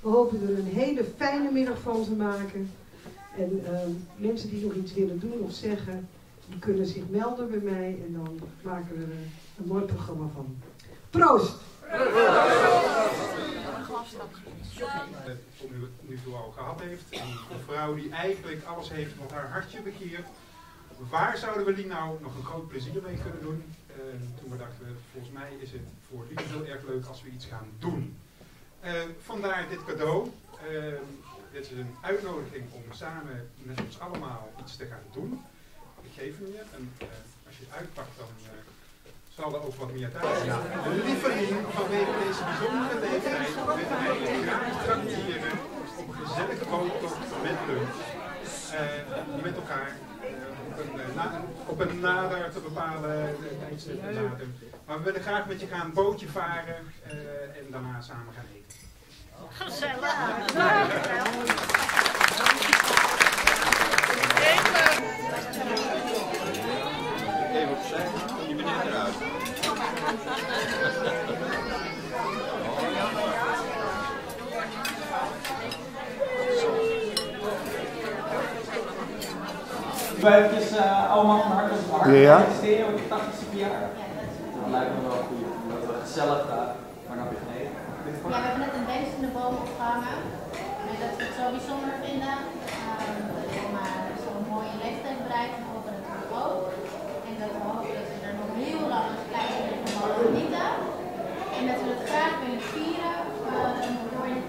We hopen er een hele fijne middag van te maken. En ehm, mensen die nog iets willen doen of zeggen, die kunnen zich melden bij mij en dan maken we er een mooi programma van. Proost! Om u nu toe al gehad heeft. Een vrouw die eigenlijk alles heeft wat haar hartje begeert. Waar zouden we die nou nog een groot plezier mee kunnen doen? Toen we dachten, volgens mij is het voor jullie heel erg leuk als we iets gaan doen. Uh, vandaar dit cadeau. Uh, dit is een uitnodiging om samen met ons allemaal iets te gaan doen. Ik geef hem je en als je het uitpakt dan zal er ook wat meer tijd zijn. De lieveling vanwege deze bijzondere leeftijd willen wij graag trakteren op een gezellige met lunch. Met elkaar uh, op een nader te bepalen tijdstip Maar we willen graag met je gaan bootje varen en daarna samen gaan eten. Gezellig! Even opzij, eruit. Eventjes uh, allemaal van harte van harte Ja. feliciteren met je 80ste verjaardag. Dat lijkt me wel goed. Dat we gezellig daar. Maar dan heb je geen eten. Ja, we hebben net een beest in de boom opgehangen. En dat we het zo bijzonder vinden. Um, dat je maar zo'n mooie leeftijd bereikt en hopen natuurlijk ook. En dat we hopen dat we er nog heel lang als kleinkinderen van mogen genieten. En dat we het graag willen vieren uh, door in het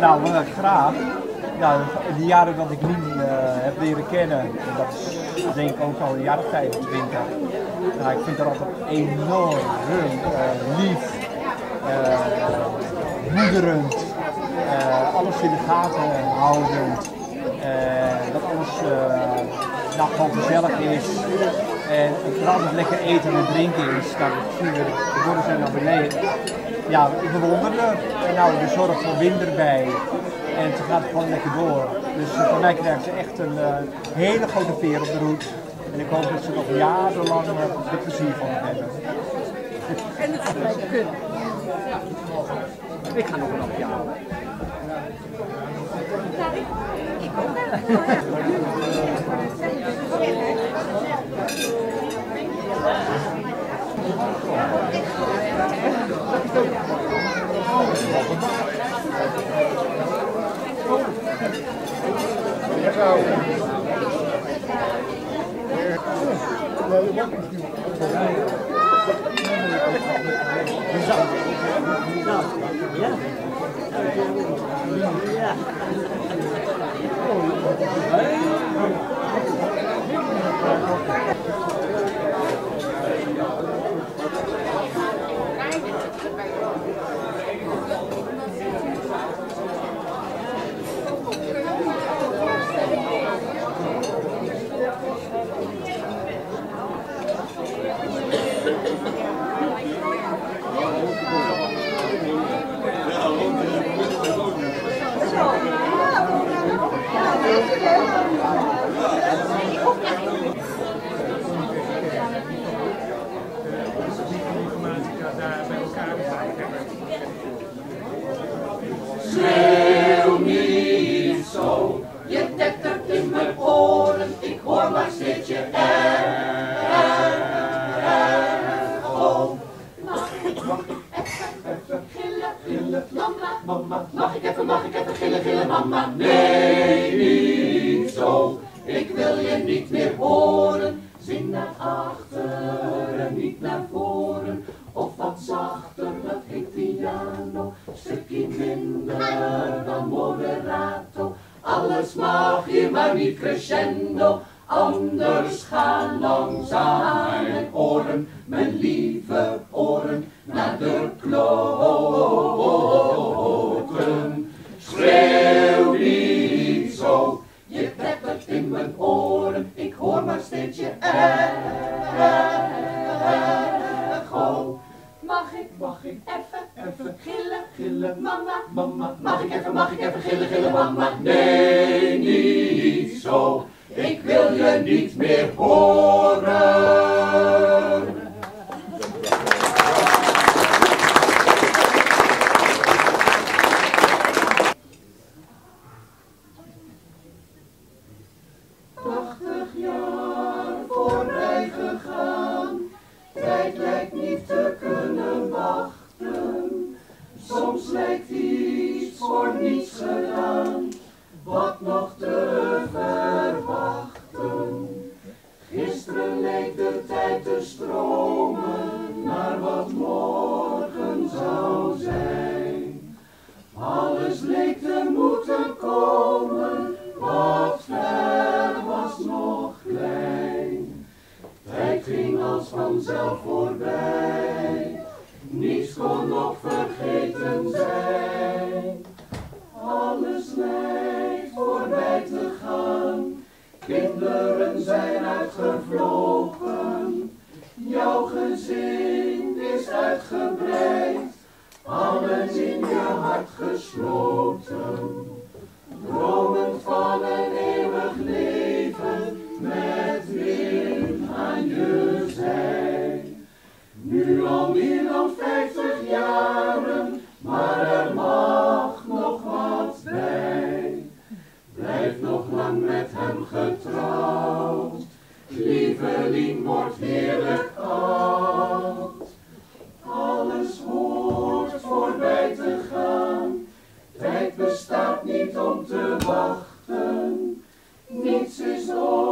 Nou, uh, graag. Nou, de jaren dat ik Lien uh, heb leren kennen, en dat is denk ik ook al een jaar of 25. Nou, ik vind haar altijd enorm uh, lief, moederend, alles in de gaten houdend. dat alles nou, gewoon gezellig is. En er altijd lekker eten en drinken is. Nou, de woorden zijn naar beneden. Ja, ik bewonder haar. En nou, de zorg voor Win erbij. En ze gaat gewoon lekker door. Dus uh, voor mij krijgt ze echt een uh, hele grote veer op de roet. En ik hoop dat ze nog jarenlang uh, er plezier van hebben. En het kunnen. Ik ga nog een appje halen. Ik ook. Yeah. Schreeuw niet zo, je tettert in mijn oren, ik hoor maar steeds je er, er, er, oh. Mag ik, ik even gillen, gillen, mama, mama, mag ik even, mag ik even gillen, gillen, mama? Nee, niet zo, ik wil je niet meer horen, zing naar niet naar voren. Of wat zachter, dat heet piano. Stukje minder. Mag hier maar niet crescendo. Anders gaan langzaam mijn oren, mijn lieve oren, naar de kloten. Schreeuw niet zo, je kleppert in mijn oren, ik hoor maar steeds je echo. Mag ik, mag ik even, even gillen, gillen, mama, mama. Mag ik even, mag ik even gillen, gillen, mama? Nee, lijkt niet te kunnen wachten. Soms lijkt iets voor niets gedaan, wat nog te Jouw gezin is uitgebreid, alles in je hart gesloten. Dromend van een eeuwig leven met Wim aan je zij. Nu al meer dan vijftig jaren, maar er mag nog wat bij. Blijf nog lang met hem getrouwd, lieveling wordt heerlijk oud. Alles hoort voorbij te gaan, tijd bestaat niet om te wachten. Niets is ooit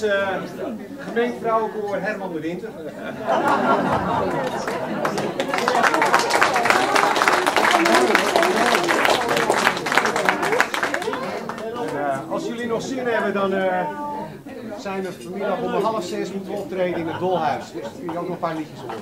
was uh, Herman de Winter. En, uh, als jullie nog zin hebben, dan uh, zijn we vanmiddag om half zes moeten optreden in het Dolhuis. Dus kun je ook nog een paar liedjes horen.